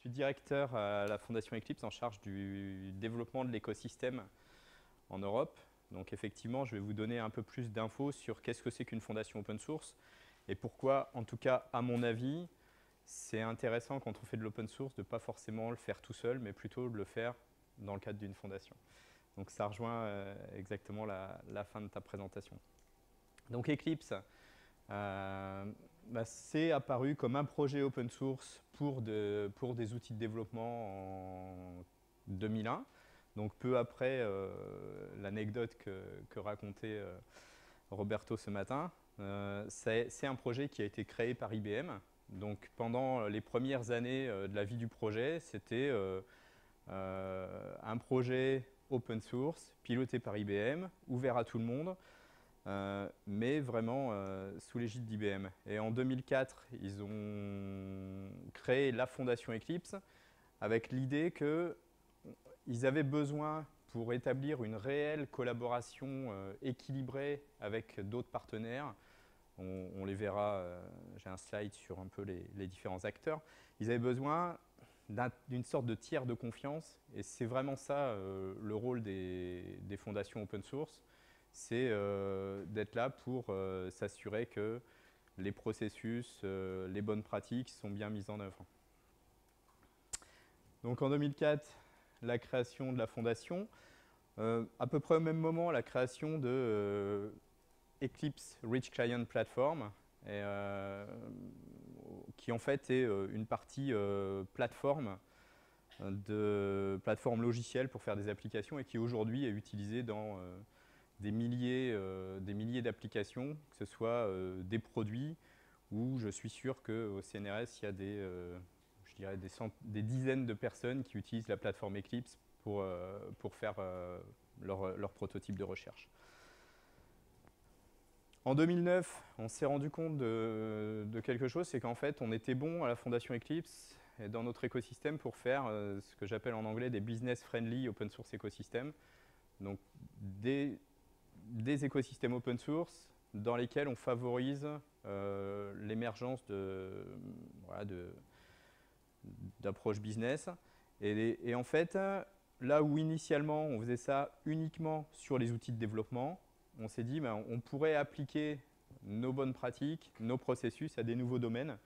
suis directeur à la Fondation Eclipse en charge du développement de l'écosystème en Europe. Donc effectivement, je vais vous donner un peu plus d'infos sur qu'est-ce que c'est qu'une fondation open source et pourquoi, en tout cas à mon avis, c'est intéressant quand on fait de l'open source de ne pas forcément le faire tout seul, mais plutôt de le faire dans le cadre d'une fondation. Donc ça rejoint euh, exactement la, fin de ta présentation. Donc Eclipse, bah, c'est apparu comme un projet open source pour, des outils de développement en 2001. Donc peu après euh, l'anecdote que, racontait euh, Roberto ce matin, euh, c'est un projet qui a été créé par IBM. Donc pendant les premières années de la vie du projet, c'était un projet open source, piloté par IBM, ouvert à tout le monde, mais vraiment sous l'égide d'IBM. Et en 2004, ils ont créé la fondation Eclipse avec l'idée que ils avaient besoin, pour établir une réelle collaboration euh, équilibrée avec d'autres partenaires, on, les verra, euh, j'ai un slide sur un peu les, différents acteurs, ils avaient besoin d'une sorte de tiers de confiance, et c'est vraiment ça euh, le rôle des, fondations open source, c'est d'être là pour s'assurer que les processus, les bonnes pratiques sont bien mises en œuvre. Donc en 2004, la création de la fondation. Euh, à peu près au même moment, la création de euh, Eclipse Rich Client Platform, euh, qui en fait est une partie plateforme de plateforme logicielle pour faire des applications et qui aujourd'hui est utilisée dans des milliers, des milliers d'applications, que ce soit des produits ou je suis sûr qu'au CNRS, il y a des des, dizaines de personnes qui utilisent la plateforme Eclipse pour, euh, pour faire euh, leur, leur, prototype de recherche. En 2009, on s'est rendu compte de, quelque chose, c'est qu'en fait, on était bon à la fondation Eclipse et dans notre écosystème pour faire euh, ce que j'appelle en anglais des business-friendly open source écosystèmes. Donc, des, des, écosystèmes open source dans lesquels on favorise l'émergence de, voilà, de, d'approche business. Et, en fait, là où initialement on faisait ça uniquement sur les outils de développement, on s'est dit ben, on pourrait appliquer nos bonnes pratiques, nos processus à des nouveaux domaines.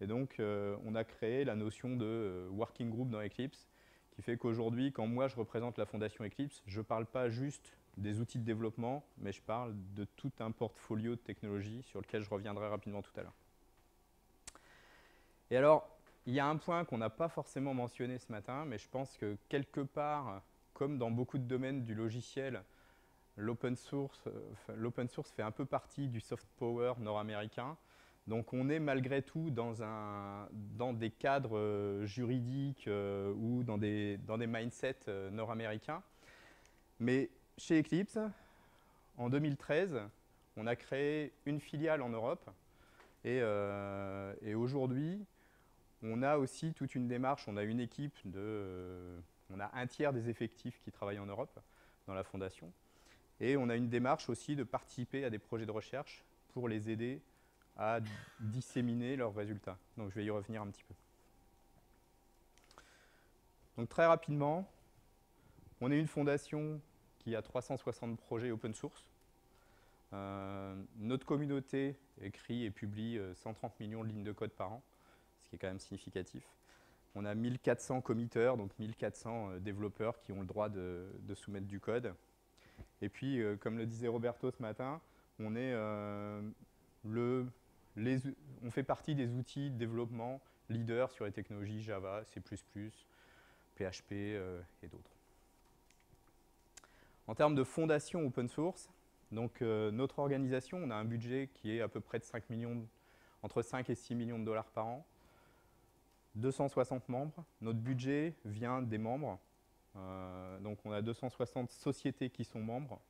Et donc, euh, on a créé la notion de euh, working group dans Eclipse, qui fait qu'aujourd'hui, quand moi je représente la fondation Eclipse, je ne parle pas juste des outils de développement, mais je parle de tout un portfolio de technologies sur lequel je reviendrai rapidement tout à l'heure. Et alors, il y a un point qu'on n'a pas forcément mentionné ce matin, mais je pense que quelque part, comme dans beaucoup de domaines du logiciel, l'open source, euh, source fait un peu partie du soft power nord-américain. Donc on est malgré tout dans, un, dans des cadres euh, juridiques euh, ou dans des, dans des mindsets nord-américains. Mais chez Eclipse, en 2013, on a créé une filiale en Europe. Et, et aujourd'hui, on a aussi toute une démarche, on a une équipe de... Euh, on a un tiers des effectifs qui travaillent en Europe dans la fondation. Et on a une démarche aussi de participer à des projets de recherche pour les aider à disséminer leurs résultats. Donc je vais y revenir un petit peu. Donc très rapidement, on est une fondation qui a 360 projets open source. Euh, notre communauté écrit et publie 130 euh, millions de lignes de code par an qui est quand même significatif. On a 1400 committeurs, donc 1400 euh, développeurs qui ont le droit de, soumettre du code. Et puis, comme le disait Roberto ce matin, on, est, le, on fait partie des outils de développement leaders sur les technologies Java, C++, PHP et d'autres. En termes de fondation open source, donc notre organisation, on a un budget qui est à peu près de 5 millions, entre 5 et 6 millions de dollars par an. 260 membres. Notre budget vient des membres. Euh, donc on a 260 sociétés qui sont membres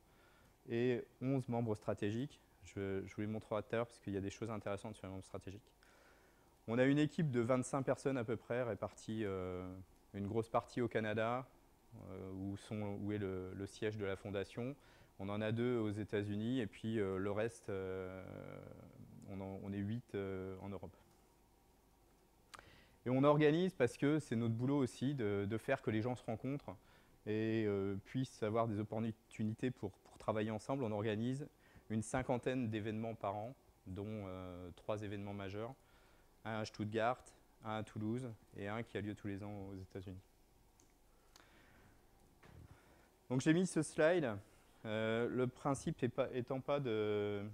et 11 membres stratégiques. Je, vous les montrerai tout à l'heure parce qu'il y a des choses intéressantes sur les membres stratégiques. On a une équipe de 25 personnes à peu près réparties, euh, une grosse partie au Canada, euh, où, sont, où, est le, siège de la fondation. On en a deux aux États-Unis et puis le reste, on, on, est 8 en Europe. Et on organise parce que c'est notre boulot aussi de, faire que les gens se rencontrent et euh, puissent avoir des opportunités pour, travailler ensemble. On organise une cinquantaine d'événements par an, dont euh, trois événements majeurs. Un à Stuttgart, un à Toulouse et un qui a lieu tous les ans aux États-Unis. Donc j'ai mis ce slide, euh, le principe étant pas de,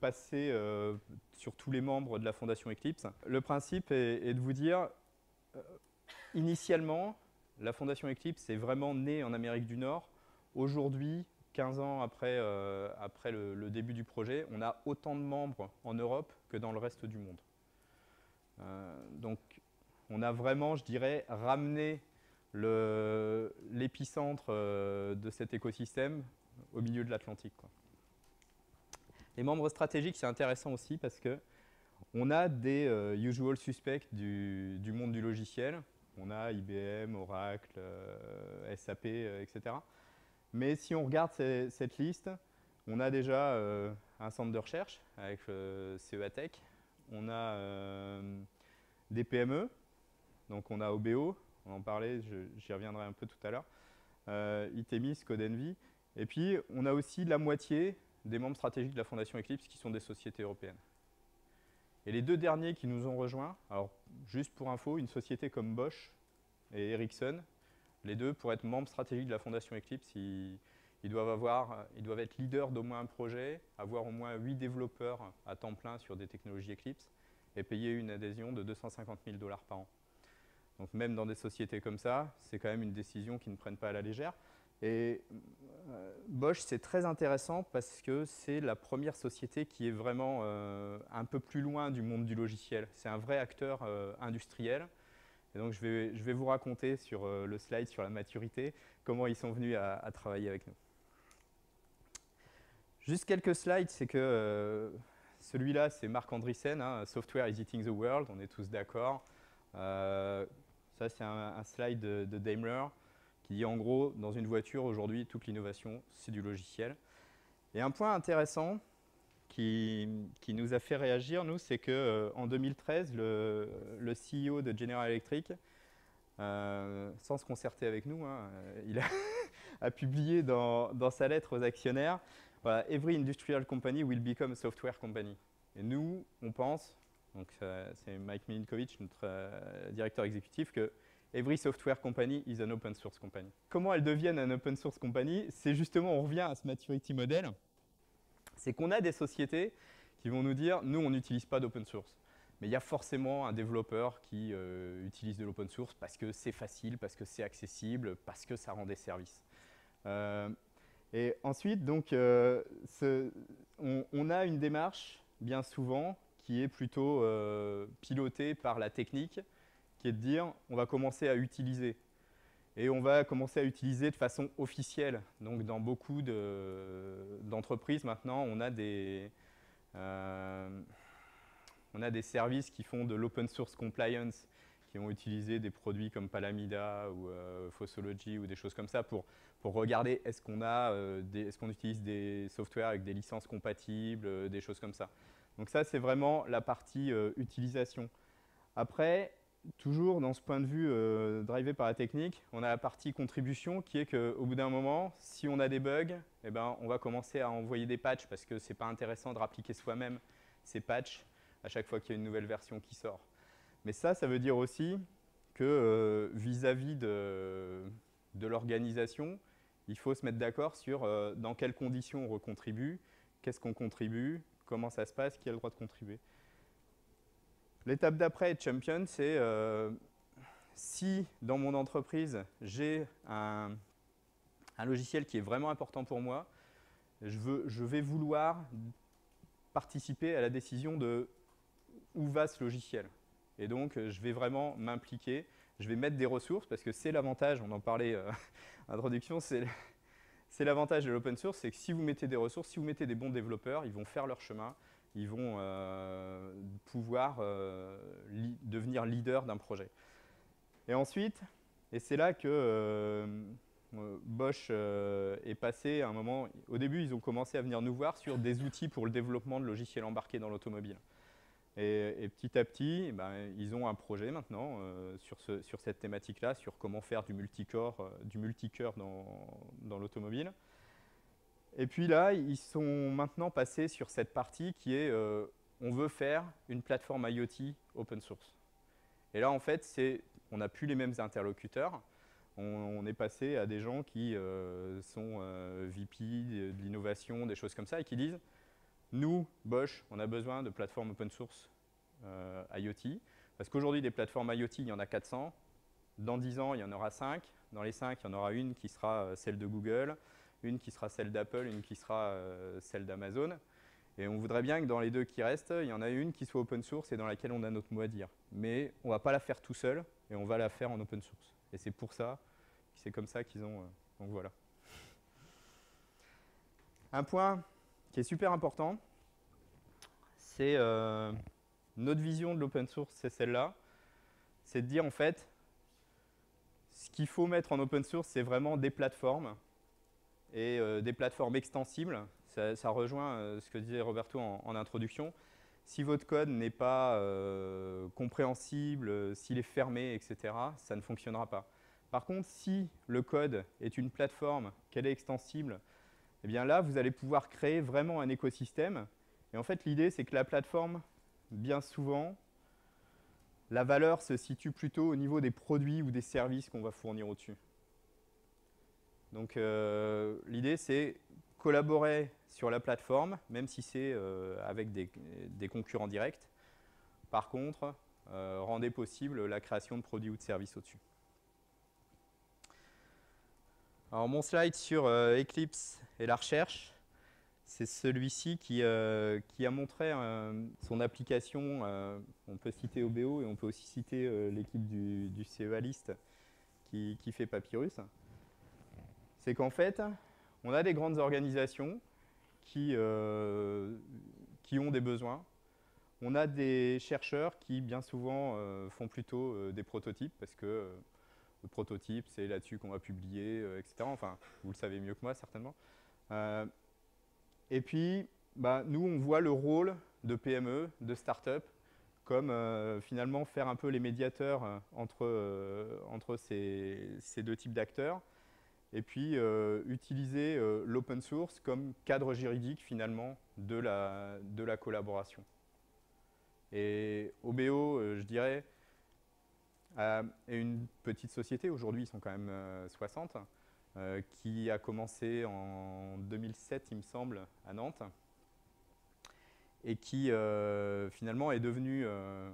passer euh, sur tous les membres de la Fondation Eclipse. Le principe est, de vous dire, euh, initialement, la Fondation Eclipse est vraiment née en Amérique du Nord. Aujourd'hui, 15 ans après, après le, début du projet, on a autant de membres en Europe que dans le reste du monde. donc, on a vraiment, je dirais, ramené l'épicentre de cet écosystème au milieu de l'Atlantique. Les membres stratégiques, c'est intéressant aussi parce que on a des euh, usual suspects du, monde du logiciel. On a IBM, Oracle, euh, SAP, euh, etc. Mais si on regarde cette liste, on a déjà un centre de recherche avec CEA Tech. On a des PME, donc on a OBO, on en parlait, j'y reviendrai un peu tout à l'heure. Itemis, Codenvi. Et puis on a aussi la moitié des membres stratégiques de la Fondation Eclipse qui sont des sociétés européennes. Et les deux derniers qui nous ont rejoints, alors juste pour info, une société comme Bosch et Ericsson, les deux, pour être membres stratégiques de la Fondation Eclipse, ils, doivent, avoir, ils doivent être leaders d'au moins un projet, avoir au moins 8 développeurs à temps plein sur des technologies Eclipse et payer une adhésion de 250 000 dollars par an. Donc même dans des sociétés comme ça, c'est quand même une décision qu'ils ne prennent pas à la légère. Et euh, Bosch, c'est très intéressant parce que c'est la première société qui est vraiment euh, un peu plus loin du monde du logiciel. C'est un vrai acteur euh, industriel. Et donc, je vais, je vais, vous raconter sur le slide sur la maturité comment ils sont venus à, travailler avec nous. Juste quelques slides, c'est que celui-là, c'est Marc Andreessen, hein, Software is eating the world, on est tous d'accord. Ça, c'est un, slide de Daimler qui dit en gros, dans une voiture, aujourd'hui, toute l'innovation, c'est du logiciel. Et un point intéressant qui, qui nous a fait réagir, nous, c'est qu'en euh, en 2013, le, le, CEO de General Electric, euh, sans se concerter avec nous, hein, il a, publié dans, dans, sa lettre aux actionnaires Every industrial company will become a software company. Et nous, on pense, donc c'est Mike Milinkovic, notre euh, directeur exécutif, que Every software company is an open source company. Comment elles deviennent un open source company? C'est justement, on revient à ce maturity model, c'est qu'on a des sociétés qui vont nous dire, nous, on n'utilise pas d'open source. Mais il y a forcément un développeur qui euh, utilise de l'open source parce que c'est facile, parce que c'est accessible, parce que ça rend des services. Euh, et ensuite, donc, euh, on, on, a une démarche, bien souvent, qui est plutôt pilotée par la technique, qui est de dire on va commencer à utiliser. Et on va commencer à utiliser de façon officielle. Donc dans beaucoup d'entreprises maintenant, on a, des, euh, on a des services qui font de l'open source compliance, qui ont utilisé des produits comme Palamida ou euh, Fossology ou des choses comme ça pour, pour regarder est-ce qu'on euh, est qu'on utilise des softwares avec des licences compatibles, des choses comme ça. Donc ça, c'est vraiment la partie utilisation. Après, toujours dans ce point de vue euh, drivé par la technique, on a la partie contribution qui est qu'au bout d'un moment, si on a des bugs, eh ben, on va commencer à envoyer des patchs parce que ce n'est pas intéressant de rappliquer soi-même ces patchs à chaque fois qu'il y a une nouvelle version qui sort. Mais ça, ça veut dire aussi que euh, vis-à-vis de, l'organisation, il faut se mettre d'accord sur euh, dans quelles conditions on recontribue, qu'est-ce qu'on contribue, comment ça se passe, qui a le droit de contribuer. L'étape d'après, champion, c'est euh, si dans mon entreprise, j'ai un, logiciel qui est vraiment important pour moi, je, veux, je vais vouloir participer à la décision de où va ce logiciel. Et donc, je vais vraiment m'impliquer, je vais mettre des ressources, parce que c'est l'avantage, on en parlait euh, introduction, c'est l'avantage de l'open source, c'est que si vous mettez des ressources, si vous mettez des bons développeurs, ils vont faire leur chemin, ils vont euh, pouvoir euh, devenir leader d'un projet. Et ensuite, et c'est là que euh, Bosch est passé à un moment, au début ils ont commencé à venir nous voir sur des outils pour le développement de logiciels embarqués dans l'automobile. Et, petit à petit, eh ben, ils ont un projet maintenant euh, sur, ce, sur, cette thématique-là, sur comment faire du multicore, euh, du multicœur dans, dans l'automobile. Et puis là, ils sont maintenant passés sur cette partie qui est euh, on veut faire une plateforme IoT open source. Et là, en fait, on n'a plus les mêmes interlocuteurs. On, est passé à des gens qui sont VP de l'innovation, des choses comme ça, et qui disent nous, Bosch, on a besoin de plateformes open source euh, IoT. Parce qu'aujourd'hui, des plateformes IoT, il y en a 400. Dans 10 ans, il y en aura 5. Dans les 5, il y en aura une qui sera euh, celle de Google, une qui sera celle d'Apple, une qui sera euh, celle d'Amazon. Et on voudrait bien que dans les deux qui restent, il y en a une qui soit open source et dans laquelle on a notre mot à dire. Mais on ne va pas la faire tout seul et on va la faire en open source. Et c'est pour ça, c'est comme ça qu'ils ont... donc voilà. Un point qui est super important, c'est euh, notre vision de l'open source, c'est celle-là. C'est de dire en fait, ce qu'il faut mettre en open source, c'est vraiment des plateformes et euh, des plateformes extensibles. Ça, rejoint euh, ce que disait Roberto en, introduction. Si votre code n'est pas compréhensible, s'il est fermé, etc., ça ne fonctionnera pas. Par contre, si le code est une plateforme, qu'elle est extensible, eh bien là, vous allez pouvoir créer vraiment un écosystème. Et en fait, l'idée, c'est que la plateforme, bien souvent, la valeur se situe plutôt au niveau des produits ou des services qu'on va fournir au-dessus. Donc euh, l'idée, c'est collaborer sur la plateforme, même si c'est euh, avec des, concurrents directs. Par contre, euh, rendez possible la création de produits ou de services au-dessus. Alors mon slide sur Eclipse et la recherche, c'est celui-ci qui, euh, qui, a montré euh, son application. Euh, on peut citer OBO et on peut aussi citer l'équipe du, du CEALIST qui, qui, fait Papyrus. C'est qu'en fait, on a des grandes organisations qui, qui ont des besoins. On a des chercheurs qui, bien souvent, font plutôt des prototypes parce que le prototype, c'est là-dessus qu'on va publier, etc. Enfin, vous le savez mieux que moi, certainement. Et puis, bah, nous, on voit le rôle de PME, de start-up, comme euh, finalement faire un peu les médiateurs euh, entre, euh, entre ces, ces, deux types d'acteurs, et puis utiliser l'open source comme cadre juridique finalement de la, de la collaboration. Et OBO, je dirais, est une petite société, aujourd'hui ils sont quand même 60, euh, qui a commencé en 2007, il me semble, à Nantes, et qui euh, finalement est devenu euh,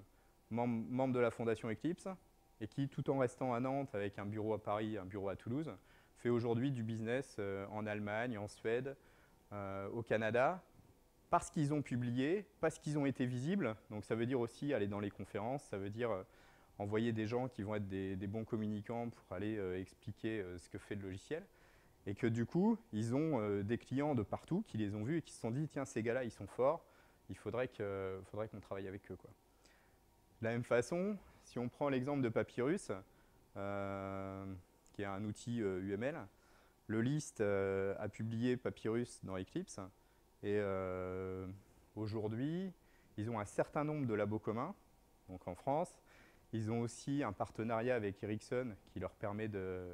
membre, de la fondation Eclipse, et qui, tout en restant à Nantes, avec un bureau à Paris, un bureau à Toulouse, fait aujourd'hui du business en Allemagne, en Suède, au Canada, parce qu'ils ont publié, parce qu'ils ont été visibles. Donc ça veut dire aussi aller dans les conférences, ça veut dire envoyer des gens qui vont être des, bons communicants pour aller euh, expliquer euh, ce que fait le logiciel. Et que du coup, ils ont euh, des clients de partout qui les ont vus et qui se sont dit, tiens, ces gars-là, ils sont forts, il faudrait qu'on travaille avec eux. Quoi. De la même façon, si on prend l'exemple de Papyrus, qui est un outil UML, le list a publié Papyrus dans Eclipse. Et aujourd'hui, ils ont un certain nombre de labos communs, donc en France, ils ont aussi un partenariat avec Ericsson qui leur permet de,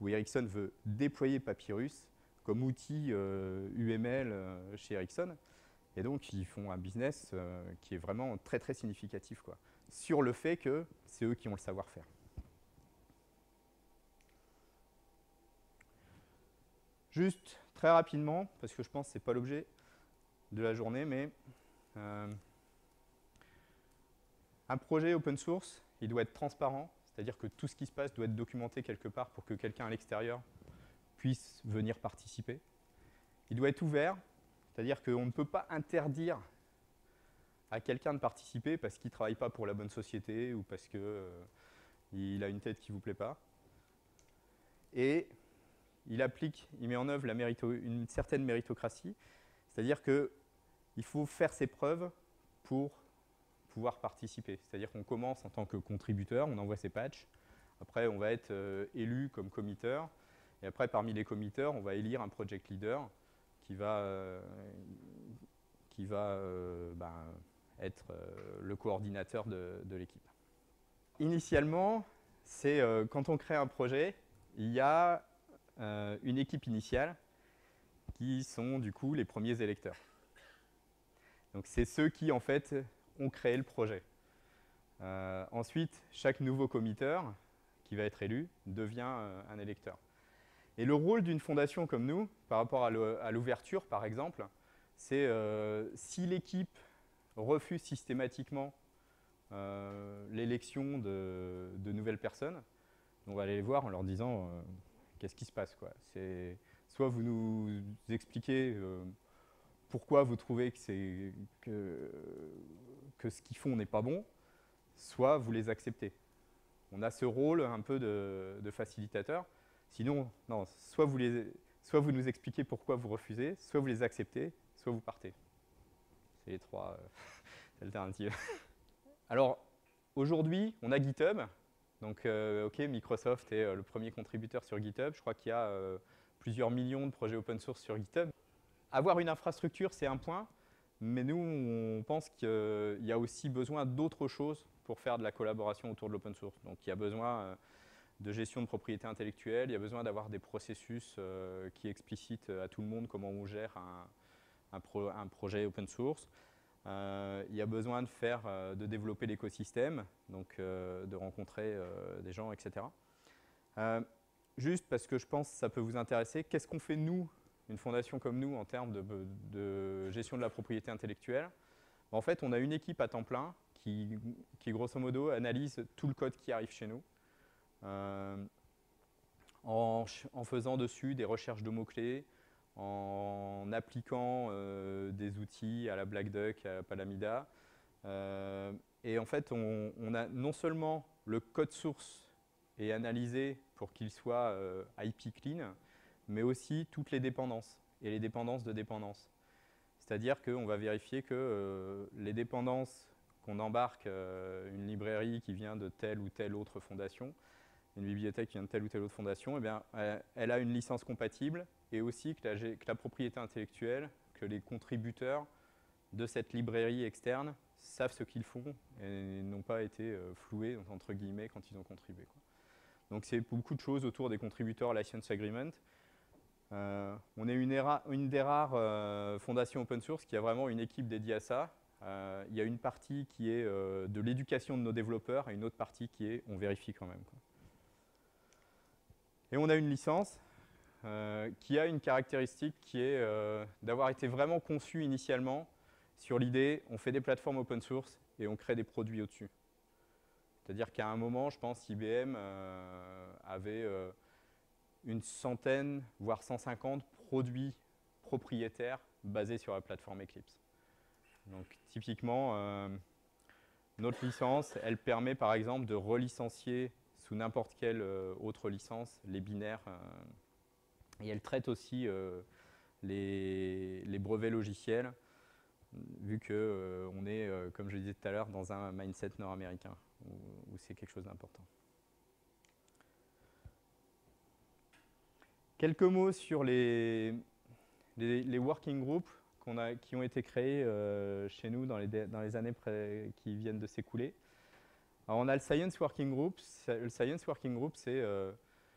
où Ericsson veut déployer Papyrus comme outil UML euh, euh, chez Ericsson. Et donc, ils font un business euh, qui est vraiment très, très significatif quoi, sur le fait que c'est eux qui ont le savoir-faire. Juste très rapidement, parce que je pense que ce n'est pas l'objet de la journée, mais un projet open source, il doit être transparent, c'est-à-dire que tout ce qui se passe doit être documenté quelque part pour que quelqu'un à l'extérieur puisse venir participer. Il doit être ouvert, c'est-à-dire qu'on ne peut pas interdire à quelqu'un de participer parce qu'il ne travaille pas pour la bonne société ou parce qu'il euh, a une tête qui ne vous plaît pas. Et il applique, il met en œuvre une certaine méritocratie, c'est-à-dire qu'il faut faire ses preuves pour pouvoir participer. C'est-à-dire qu'on commence en tant que contributeur, on envoie ses patchs, après on va être euh, élu comme committeur, et après parmi les committeurs, on va élire un project leader qui va, euh, qui va euh, ben, être le coordinateur de, l'équipe. Initialement, c'est quand on crée un projet, il y a une équipe initiale qui sont du coup les premiers électeurs. Donc c'est ceux qui en fait ont créé le projet. Euh, ensuite, chaque nouveau committeur qui va être élu devient euh, un électeur. Et le rôle d'une fondation comme nous, par rapport à l'ouverture par exemple, c'est euh, si l'équipe refuse systématiquement l'élection de, nouvelles personnes, on va aller les voir en leur disant qu'est-ce qui se passe. Quoi. Soit vous nous expliquez pourquoi vous trouvez que, ce qu'ils font n'est pas bon, soit vous les acceptez. On a ce rôle un peu de, facilitateur. Sinon, soit vous nous expliquez pourquoi vous refusez, soit vous les acceptez, soit vous partez. C'est les trois euh, alternatives. Alors, aujourd'hui, on a GitHub. Donc, euh, OK, Microsoft est euh, le premier contributeur sur GitHub. Je crois qu'il y a plusieurs millions de projets open source sur GitHub. Avoir une infrastructure, c'est un point. Mais nous, on pense qu'il y a aussi besoin d'autres choses pour faire de la collaboration autour de l'open source. Donc il y a besoin euh, de gestion de propriété intellectuelle, il y a besoin d'avoir des processus euh, qui explicitent à tout le monde comment on gère un, projet open source. Euh, il y a besoin de faire, de développer l'écosystème, donc de rencontrer des gens, etc. juste parce que je pense que ça peut vous intéresser, qu'est-ce qu'on fait nous une fondation comme nous en termes de, gestion de la propriété intellectuelle, en fait, on a une équipe à temps plein qui, grosso modo, analyse tout le code qui arrive chez nous, euh, en, faisant dessus des recherches de mots-clés, en appliquant euh, des outils à la Black Duck, à la Palamida. Euh, et en fait, on, a non seulement le code source est analysé pour qu'il soit IP clean, mais aussi toutes les dépendances et les dépendances de dépendance. C'est-à-dire qu'on va vérifier que euh, les dépendances qu'on embarque, euh, une librairie qui vient de telle ou telle autre fondation, une bibliothèque qui vient de telle ou telle autre fondation, eh bien, elle, a une licence compatible et aussi que la, que la, propriété intellectuelle, que les contributeurs de cette librairie externe savent ce qu'ils font et n'ont pas été euh, floués, entre guillemets, quand ils ont contribué. Donc c'est beaucoup de choses autour des contributeurs license agreement. Euh, on est une, des rares euh, fondations open source qui a vraiment une équipe dédiée à ça. Euh, il y a une partie qui est de l'éducation de nos développeurs et une autre partie qui est on vérifie quand même. Et on a une licence qui a une caractéristique qui est d'avoir été vraiment conçue initialement sur l'idée on fait des plateformes open source et on crée des produits au-dessus. C'est-à-dire qu'à un moment, je pense, IBM avait une centaine, voire 150 produits propriétaires basés sur la plateforme Eclipse. Donc typiquement, euh, notre licence, elle permet par exemple de relicencier sous n'importe quelle euh, autre licence les binaires. Euh, et elle traite aussi les, brevets logiciels, vu qu'on est, comme je disais tout à l'heure, dans un mindset nord-américain, où c'est quelque chose d'important. Quelques mots sur les, working groups qui ont été créés euh, chez nous dans les, années qui viennent de s'écouler. On a le Science Working Group. Le Science Working Group, c'est euh,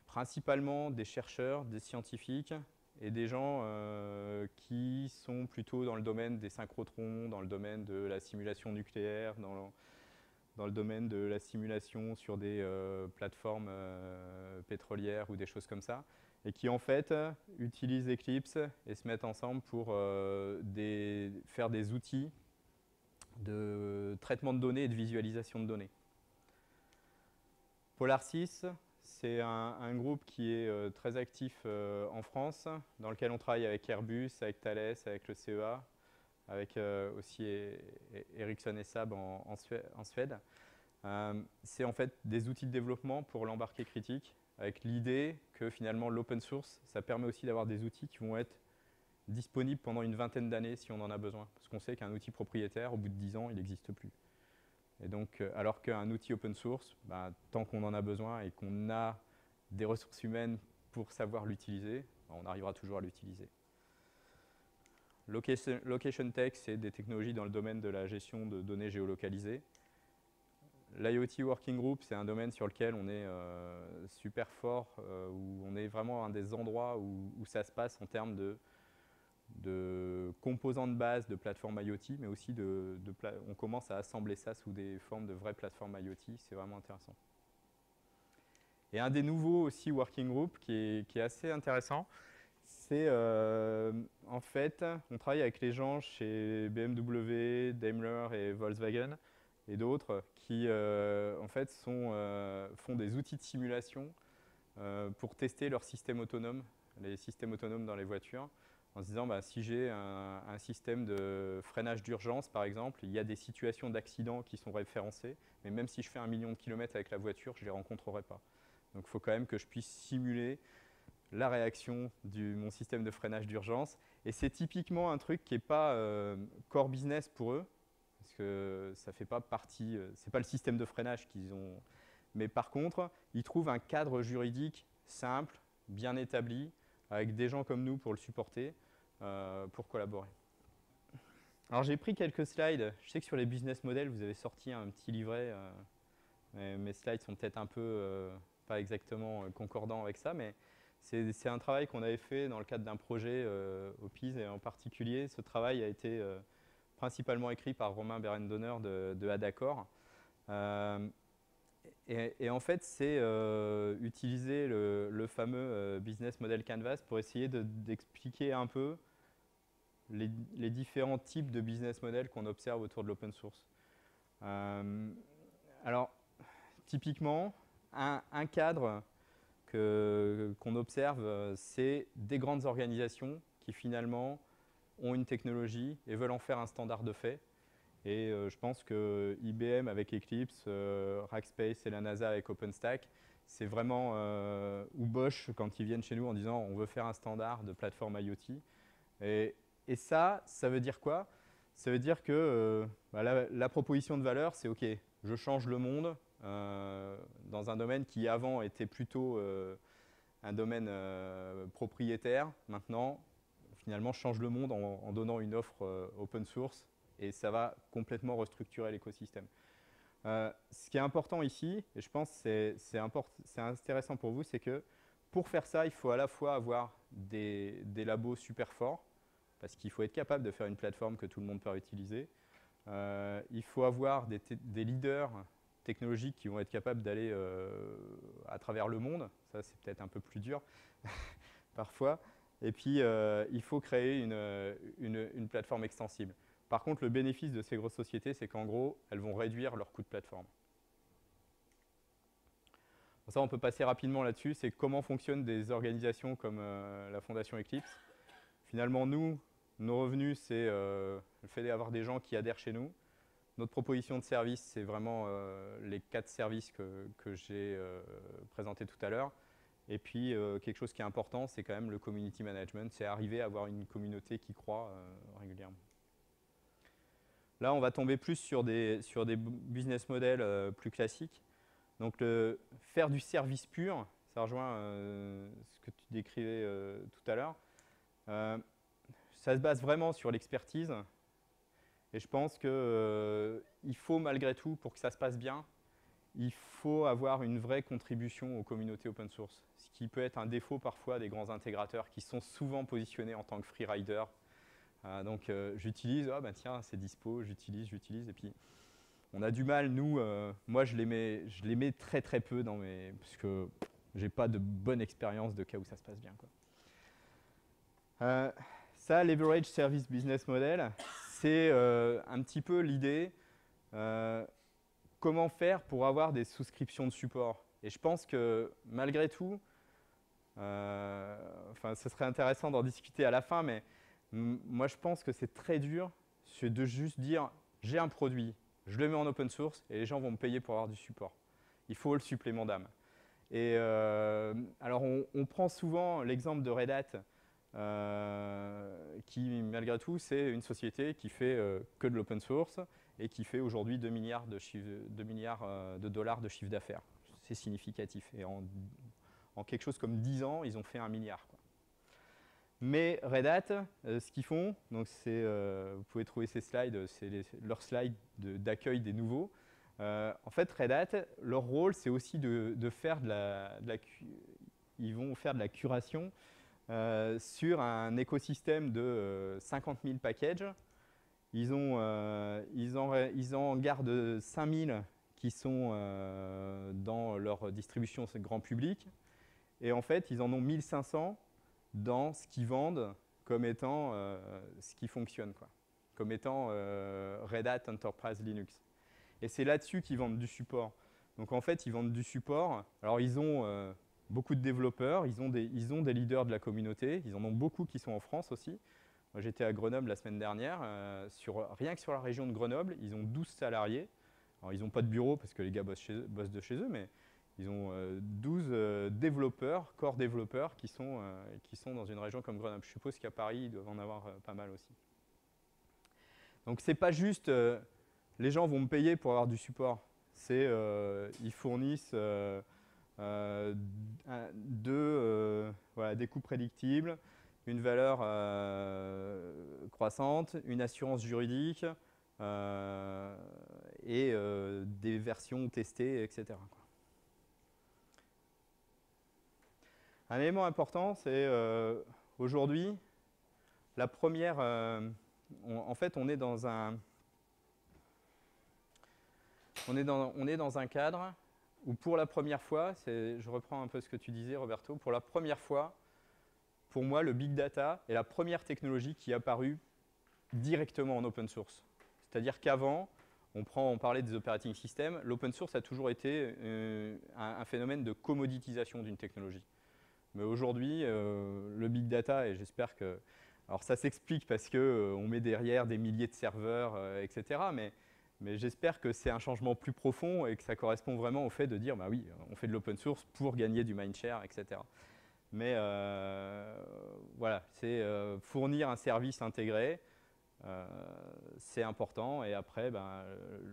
principalement des chercheurs, des scientifiques et des gens euh, qui sont plutôt dans le domaine des synchrotrons, dans le domaine de la simulation nucléaire, dans le domaine de la simulation sur des plateformes pétrolières ou des choses comme ça et qui en fait utilisent Eclipse et se mettent ensemble pour euh, faire des outils de traitement de données et de visualisation de données. Polar6, c'est un, groupe qui est euh, très actif euh, en France, dans lequel on travaille avec Airbus, avec Thales, avec le CEA, avec aussi e-, Ericsson et Saab en, en Suède. c'est en fait des outils de développement pour l'embarqué critique avec l'idée que finalement l'open source, ça permet aussi d'avoir des outils qui vont être disponibles pendant une vingtaine d'années si on en a besoin. Parce qu'on sait qu'un outil propriétaire, au bout de 10 ans, il n'existe plus. Et donc, euh, alors qu'un outil open source, bah, tant qu'on en a besoin et qu'on a des ressources humaines pour savoir l'utiliser, bah, on arrivera toujours à l'utiliser. Location, location Tech, c'est des technologies dans le domaine de la gestion de données géolocalisées. L'IoT Working Group, c'est un domaine sur lequel on est euh, super fort, euh, où on est vraiment un des endroits où, ça se passe en termes de, composants de base de plateformes IoT, mais aussi on commence à assembler ça sous des formes de vraies plateformes IoT, c'est vraiment intéressant. Et un des nouveaux aussi Working Group qui est, qui est assez intéressant, c'est euh, en fait, on travaille avec les gens chez BMW, Daimler et Volkswagen et d'autres qui euh, en fait euh, font des outils de simulation pour tester leur système autonome, les systèmes autonomes dans les voitures, en se disant bah, si j'ai un, système de freinage d'urgence par exemple, il y a des situations d'accident qui sont référencées, mais même si je fais un million de kilomètres avec la voiture, je ne les rencontrerai pas. Donc il faut quand même que je puisse simuler la réaction de mon système de freinage d'urgence. Et c'est typiquement un truc qui n'est pas euh, core business pour eux, parce que ça fait pas partie, euh, c'est pas le système de freinage qu'ils ont. Mais par contre, ils trouvent un cadre juridique simple, bien établi, avec des gens comme nous pour le supporter, euh, pour collaborer. Alors j'ai pris quelques slides. Je sais que sur les business models, vous avez sorti un petit livret. mes slides sont peut-être un peu pas exactement concordants avec ça, mais c'est un travail qu'on avait fait dans le cadre d'un projet euh, au PIS et en particulier, ce travail a été euh, principalement écrit par Romain Berendonner de, de Adacor. Euh, et, en fait, c'est utiliser le, fameux business model canvas pour essayer d'expliquer un peu les, différents types de business models qu'on observe autour de l'open source. alors, typiquement, un, un cadre qu'on observe, euh, c'est des grandes organisations qui finalement ont une technologie et veulent en faire un standard de fait. Et euh, je pense que IBM avec Eclipse, euh, Rackspace et la NASA avec OpenStack, c'est vraiment, ou Bosch quand ils viennent chez nous en disant on veut faire un standard de plateforme IoT. Et, ça, ça veut dire quoi? Ça veut dire que bah, la, proposition de valeur, c'est OK, je change le monde, euh, dans un domaine qui avant était plutôt euh, un domaine euh, propriétaire. Maintenant, finalement, change le monde en, donnant une offre open source et ça va complètement restructurer l'écosystème. ce qui est important ici, et je pense que c'est intéressant pour vous, c'est que pour faire ça, il faut à la fois avoir des, des labos super forts, parce qu'il faut être capable de faire une plateforme que tout le monde peut utiliser. il faut avoir des, des leaders technologiques qui vont être capables d'aller euh, à travers le monde. Ça, c'est peut-être un peu plus dur parfois. Et puis, euh, il faut créer une, une, plateforme extensible. Par contre, le bénéfice de ces grosses sociétés, c'est qu'en gros, elles vont réduire leur coût de plateforme. ça, on peut passer rapidement là-dessus. C'est comment fonctionnent des organisations comme euh, la Fondation Eclipse. Finalement, nous, nos revenus, c'est le fait d'avoir des gens qui adhèrent chez nous. Notre proposition de service, c'est vraiment euh, les quatre services que, j'ai euh, présentés tout à l'heure. Et puis, euh, quelque chose qui est important, c'est quand même le community management, c'est arriver à avoir une communauté qui croit régulièrement. Là, on va tomber plus sur des, sur des business models plus classiques. Donc, faire du service pur, ça rejoint ce que tu décrivais tout à l'heure. ça se base vraiment sur l'expertise, et je pense qu'il euh, faut malgré tout, pour que ça se passe bien, il faut avoir une vraie contribution aux communautés open source. Ce qui peut être un défaut parfois des grands intégrateurs qui sont souvent positionnés en tant que freerider. Euh, donc euh, j'utilise, ah ben tiens, c'est dispo, j'utilise, j'utilise. Et puis on a du mal, nous, moi je les, mets, je les mets très très peu dans mes. parce j'ai pas de bonne expérience de cas où ça se passe bien. Ça, Leverage Service Business Model, c'est euh, un petit peu l'idée, euh, comment faire pour avoir des souscriptions de support. Et je pense que malgré tout, euh, enfin, ce serait intéressant d'en discuter à la fin, mais moi je pense que c'est très dur de juste dire j'ai un produit, je le mets en open source et les gens vont me payer pour avoir du support. Il faut le supplément d'âme. Et alors on, prend souvent l'exemple de Red Hat euh, qui, malgré tout, c'est une société qui fait euh, que de l'open source et qui fait aujourd'hui 2 milliards euh, de dollars de chiffre d'affaires. C'est significatif. Et en, quelque chose comme 10 ans, ils ont fait un milliard. Mais Red Hat, ce qu'ils font, donc vous pouvez trouver ces slides, c'est leurs slides d'accueil des nouveaux. en fait, Red Hat, leur rôle, c'est aussi de, faire de la, ils vont faire de la curation sur un écosystème de 50 000 packages. Ils, ont, ils, en, ils en gardent 5000 qui sont euh, dans leur distribution grand public. Et en fait, ils en ont 1500 dans ce qu'ils vendent comme étant euh, ce qui fonctionne, quoi. comme étant euh, Red Hat Enterprise Linux. Et c'est là-dessus qu'ils vendent du support. Donc en fait, ils vendent du support. Alors ils ont beaucoup de développeurs, ils ont, des, ils ont des leaders de la communauté, ils en ont beaucoup qui sont en France aussi. Moi j'étais à Grenoble la semaine dernière, sur, rien que sur la région de Grenoble, ils ont 12 salariés. Alors, ils n'ont pas de bureau parce que les gars bossent, de chez eux, mais ils ont 12 euh, euh, développeurs, corps développeurs, qui sont, euh, dans une région comme Grenoble. Je suppose qu'à Paris, ils doivent en avoir pas mal aussi. Donc, ce n'est pas juste les gens vont me payer pour avoir du support. C'est ils fournissent des coûts prédictibles, une valeur croissante, une assurance juridique, euh, et euh, des versions testées, etc. Un élément important, c'est euh, aujourd'hui, la première, en fait, on est dans un, on est dans, on est dans un cadre où pour la première fois, je reprends un peu ce que tu disais Roberto, pour la première fois, pour moi, le big data est la première technologie qui est apparue directement en open source. C'est-à-dire qu'avant, on, parlait des operating systems, l'open source a toujours été euh, un, phénomène de commoditisation d'une technologie. Mais aujourd'hui, euh, le big data, et j'espère que... Alors ça s'explique parce qu'on euh, met derrière des milliers de serveurs, etc. Mais, mais j'espère que c'est un changement plus profond et que ça correspond vraiment au fait de dire, bah oui, on fait de l'open source pour gagner du mindshare, etc. Mais voilà, c'est fournir un service intégré euh, c'est important. Et après, ben,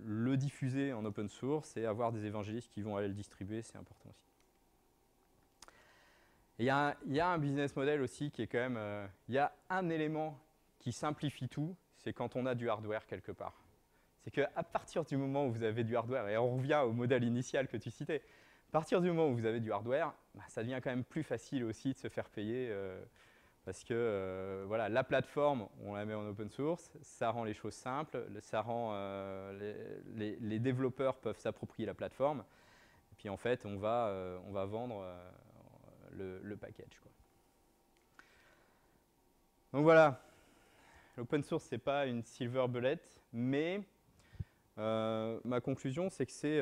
le diffuser en open source et avoir des évangélistes qui vont aller le distribuer, c'est important aussi. Il y, a un business model aussi qui est quand même... Euh, il y a un élément qui simplifie tout, c'est quand on a du hardware quelque part. C'est qu'à partir du moment où vous avez du hardware, et on revient au modèle initial que tu citais, à partir du moment où vous avez du hardware, ben, ça devient quand même plus facile aussi de se faire payer euh, parce que euh, voilà, la plateforme, on la met en open source, ça rend les choses simples, ça rend, euh, les, développeurs peuvent s'approprier la plateforme, et puis en fait, on va, on va vendre le, package. Donc voilà, l'open source, ce n'est pas une silver bullet, mais ma conclusion, c'est que c'est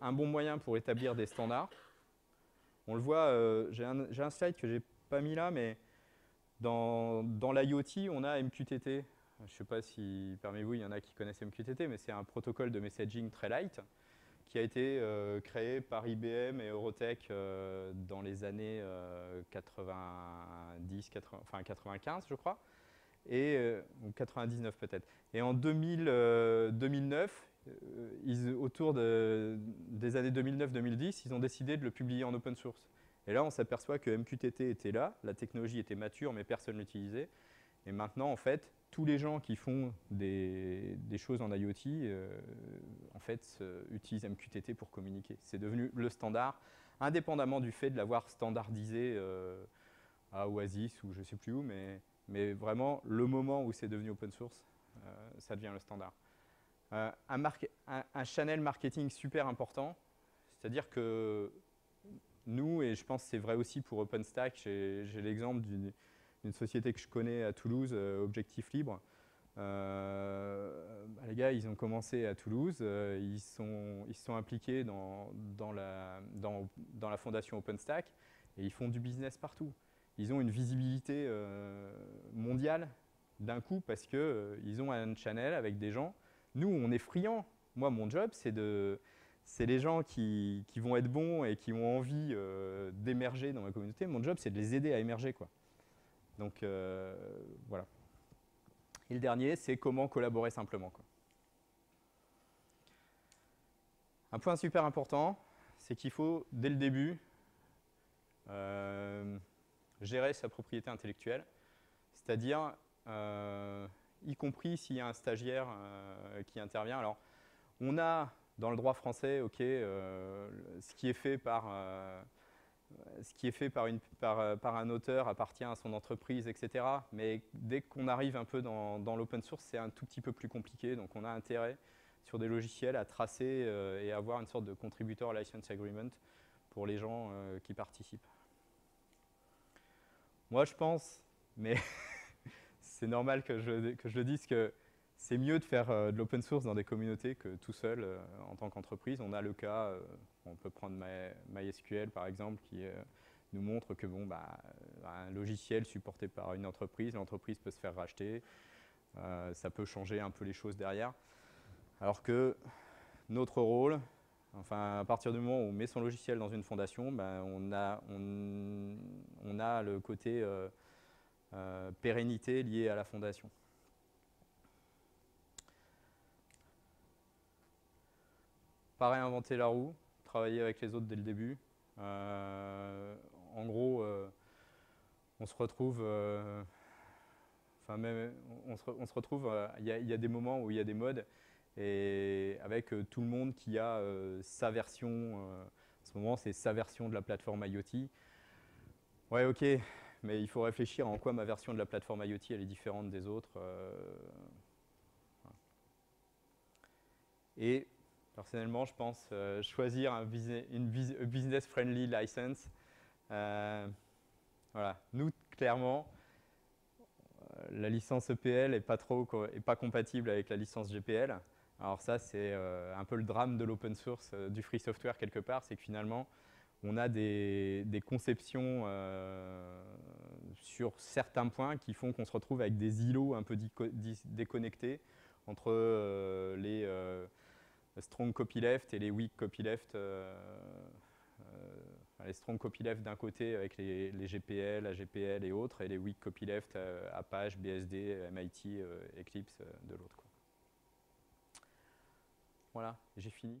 un bon moyen pour établir des standards. On le voit, j'ai un, slide que je n'ai pas mis là, mais dans, dans l'IoT, on a MQTT. Je ne sais pas si parmi vous, il y en a qui connaissent MQTT, mais c'est un protocole de messaging très light qui a été euh, créé par IBM et Eurotech euh, dans les années 90, euh, enfin 95, je crois, et, ou 99 peut-être. Et en 2000, 2009, ils, autour de, des années 2009-2010, ils ont décidé de le publier en open source. Et là, on s'aperçoit que MQTT était là, la technologie était mature, mais personne ne l'utilisait. Et maintenant, en fait, tous les gens qui font des, choses en IoT, euh, en fait, utilisent MQTT pour communiquer. C'est devenu le standard, indépendamment du fait de l'avoir standardisé euh, à Oasis ou je ne sais plus où, mais, vraiment, le moment où c'est devenu open source, euh, ça devient le standard. Un, un, channel marketing super important, c'est-à-dire que nous, et je pense que c'est vrai aussi pour OpenStack, j'ai l'exemple d'une société que je connais à Toulouse, euh, Objectif Libre. Euh, bah, les gars, ils ont commencé à Toulouse, euh, ils, sont, ils sont impliqués dans, dans, la, dans, la fondation OpenStack et ils font du business partout. Ils ont une visibilité mondiale d'un coup parce qu'ils ont un channel avec des gens. Nous, on est friands. Moi, mon job, c'est de, c'est les gens qui, vont être bons et qui ont envie euh, d'émerger dans ma communauté. Mon job, c'est de les aider à émerger. Quoi. Donc, euh, voilà. Et le dernier, c'est comment collaborer simplement. Un point super important, c'est qu'il faut, dès le début, euh, gérer sa propriété intellectuelle. C'est-à-dire, y compris s'il y a un stagiaire qui intervient. Alors, on a dans le droit français, ok, ce qui est fait par ce qui est fait par, un auteur appartient à son entreprise, etc. Mais dès qu'on arrive un peu dans, l'open source, c'est un tout petit peu plus compliqué. Donc on a intérêt sur des logiciels à tracer euh, et avoir une sorte de contributor license agreement pour les gens euh, qui participent. Moi, je pense, mais c'est normal que je, que je, le dise, que c'est mieux de faire euh, de l'open source dans des communautés que tout seul en tant qu'entreprise. On a le cas, on peut prendre MySQL par exemple, qui nous montre que bon, bah, un logiciel supporté par une entreprise, l'entreprise peut se faire racheter, ça peut changer un peu les choses derrière. Alors que notre rôle, enfin à partir du moment où on met son logiciel dans une fondation, ben, on, a, on, a, le côté euh, euh, pérennité lié à la fondation. Pas réinventer la roue, travailler avec les autres dès le début. Euh, en gros, on se retrouve Enfin, même, on, se, retrouve, il y, y, a des moments où il y a des modes et avec euh, tout le monde qui a euh, sa version, euh, en ce moment c'est sa version de la plateforme IoT. Ouais ok, mais il faut réfléchir en quoi ma version de la plateforme IoT elle est différente des autres. Et personnellement, je pense choisir un une business-friendly license. voilà, nous, clairement, la licence EPL n'est pas, trop, est pas compatible avec la licence GPL. Alors ça, c'est euh, un peu le drame de l'open source, euh, du free software quelque part, c'est que finalement, on a des, conceptions euh, sur certains points qui font qu'on se retrouve avec des îlots un peu déconnectés entre les strong copyleft et les weak copyleft. les strong copyleft d'un côté avec les, GPL, AGPL et autres, et les weak copyleft Apache, BSD, MIT, Eclipse de l'autre. Voilà, j'ai fini.